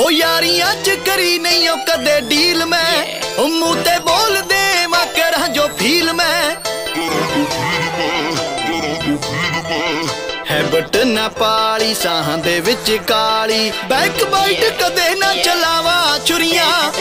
ਉਹ ਯਾਰੀਆਂ ਚ ਕਰੀ ਨਹੀਂ ਉਹ ਕਦੇ ਡੀਲ ਮੈਂ। ਉਹ ਮੂੰਹ ਤੇ ਬੋਲਦੇ ਮਾ ਕਰਾਂ ਜੋ ਫੀਲ ਮੈਂ। ਹੈਬਟ ਨਾ ਪਾਲੀ ਸਾਹਾਂ ਦੇ ਵਿੱਚ ਕਾਲੀ। ਬੈਕ ਬਾਈਟ ਕਦੇ ਨਾ ਚਲਾਵਾ ਛੁਰੀਆਂ।